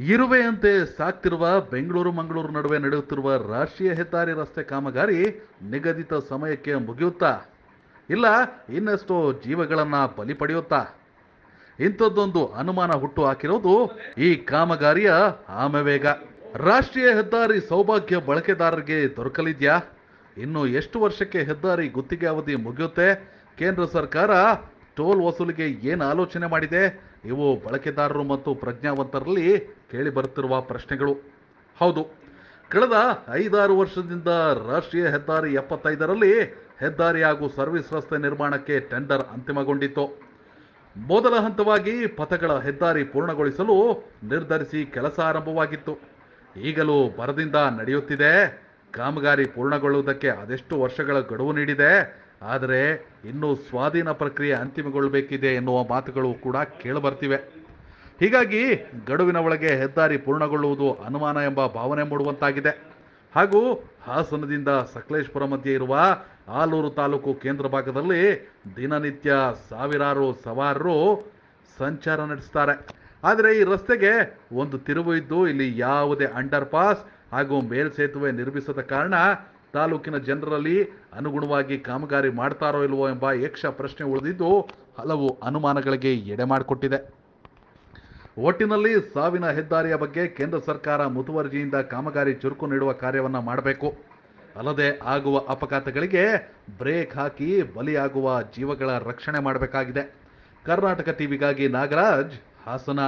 ಇರುವೆಯಂತೆ ಸಾಕ್ತಿರುವ ಬೆಂಗಳೂರು ಮಂಗಳೂರು ನಡುವೆ ನಡೆಯುತ್ತಿರುವ ರಾಷ್ಟ್ರೀಯ ಹೆದ್ದಾರಿ ರಸ್ತೆ ಕಾಮಗಾರಿ ನಿಗದಿತ ಸಮಯಕ್ಕೆ ಮುಗಿಯುತ್ತಾ? ಇಲ್ಲ, ಇನ್ನಷ್ಟು ಜೀವಗಳನ್ನ ಬಲಿ ಪಡೆಯುತ್ತಾ? ಇಂಥದ್ದೊಂದು ಅನುಮಾನ ಹುಟ್ಟು ಹಾಕಿರೋದು ಈ ಕಾಮಗಾರಿಯ ಆಮವೇಗ. ರಾಷ್ಟ್ರೀಯ ಹೆದ್ದಾರಿ ಸೌಭಾಗ್ಯ ಬಳಕೆದಾರರಿಗೆ ದೊರಕಲಿದ್ಯಾ? ಇನ್ನು ಎಷ್ಟು ವರ್ಷಕ್ಕೆ ಹೆದ್ದಾರಿ ಗುತ್ತಿಗೆ ಅವಧಿ ಮುಗಿಯುತ್ತೆ? ಕೇಂದ್ರ ಸರ್ಕಾರ ಟೋಲ್ ವಸೂಲಿಗೆ ಏನು ಆಲೋಚನೆ ಮಾಡಿದೆ? ಇವು ಬಳಕೆದಾರರು ಮತ್ತು ಪ್ರಜ್ಞಾವಂತರಲ್ಲಿ ಕೇಳಿ ಬರುತ್ತಿರುವ ಪ್ರಶ್ನೆಗಳು. ಹೌದು. ಕಳೆದ ಐದಾರು ವರ್ಷದಿಂದ ರಾಷ್ಟ್ರೀಯ ಹೆದ್ದಾರಿ ಎಪ್ಪತ್ತೈದರಲ್ಲಿ ಹೆದ್ದಾರಿ ಹಾಗೂ ಸರ್ವಿಸ್ ರಸ್ತೆ ನಿರ್ಮಾಣಕ್ಕೆ ಟೆಂಡರ್ ಅಂತಿಮಗೊಂಡಿತ್ತು. ಮೊದಲ ಹಂತವಾಗಿ ಪಥಗಳ ಹೆದ್ದಾರಿ ಪೂರ್ಣಗೊಳಿಸಲು ನಿರ್ಧರಿಸಿ ಕೆಲಸ ಆರಂಭವಾಗಿತ್ತು. ಈಗಲೂ ಬರದಿಂದ ನಡೆಯುತ್ತಿದೆ. ಕಾಮಗಾರಿ ಪೂರ್ಣಗೊಳ್ಳುವುದಕ್ಕೆ ಅದೆಷ್ಟು ವರ್ಷಗಳ ಗಡುವು ನೀಡಿದೆ? ಆದರೆ ಇನ್ನೂ ಸ್ವಾಧೀನ ಪ್ರಕ್ರಿಯೆ ಅಂತಿಮಗೊಳ್ಳಬೇಕಿದೆ ಎನ್ನುವ ಮಾತುಗಳು ಕೂಡ ಕೇಳಬರ್ತಿವೆ. ಹೀಗಾಗಿ ಗಡುವಿನ ಒಳಗೆ ಹೆದ್ದಾರಿ ಪೂರ್ಣಗೊಳ್ಳುವುದು ಅನುಮಾನ ಎಂಬ ಭಾವನೆ ಮೂಡುವಂತಾಗಿದೆ. ಹಾಗೂ ಹಾಸನದಿಂದ ಸಕಲೇಶ್ಪುರ ಮಧ್ಯೆ ಇರುವ ಆಲೂರು ತಾಲೂಕು ಕೇಂದ್ರ ಭಾಗದಲ್ಲಿ ದಿನನಿತ್ಯ ಸಾವಿರಾರು ಸವಾರರು ಸಂಚಾರ ನಡೆಸ್ತಾರೆ. ಆದರೆ ಈ ರಸ್ತೆಗೆ ಒಂದು ತಿರುವು ಇದ್ದು ಇಲ್ಲಿ ಯಾವುದೇ ಅಂಡರ್ ಪಾಸ್ ಹಾಗೂ ಮೇಲ್ಸೇತುವೆ ನಿರ್ಮಿಸದ ಕಾರಣ ತಾಲೂಕಿನ ಜನರಲ್ಲಿ ಅನುಗುಣವಾಗಿ ಕಾಮಗಾರಿ ಮಾಡ್ತಾರೋ ಇಲ್ವೋ ಎಂಬ ಯಕ್ಷ ಪ್ರಶ್ನೆ ಉಳಿದಿದ್ದು ಹಲವು ಅನುಮಾನಗಳಿಗೆ ಎಡೆ ಮಾಡಿಕೊಟ್ಟಿದೆ. ಒಟ್ಟಿನಲ್ಲಿ ಸಾವಿನ ಹೆದ್ದಾರಿಯ ಬಗ್ಗೆ ಕೇಂದ್ರ ಸರ್ಕಾರ ಮುತುವರ್ಜಿಯಿಂದ ಕಾಮಗಾರಿ ಚುರುಕು ನೀಡುವ ಕಾರ್ಯವನ್ನು ಮಾಡಬೇಕು. ಅಲ್ಲದೆ ಆಗುವ ಅಪಘಾತಗಳಿಗೆ ಬ್ರೇಕ್ ಹಾಕಿ ಬಲಿಯಾಗುವ ಜೀವಗಳ ರಕ್ಷಣೆ ಮಾಡಬೇಕಾಗಿದೆ. ಕರ್ನಾಟಕ ಟಿವಿಗಾಗಿ ನಾಗರಾಜ್ ಹಾಸನ.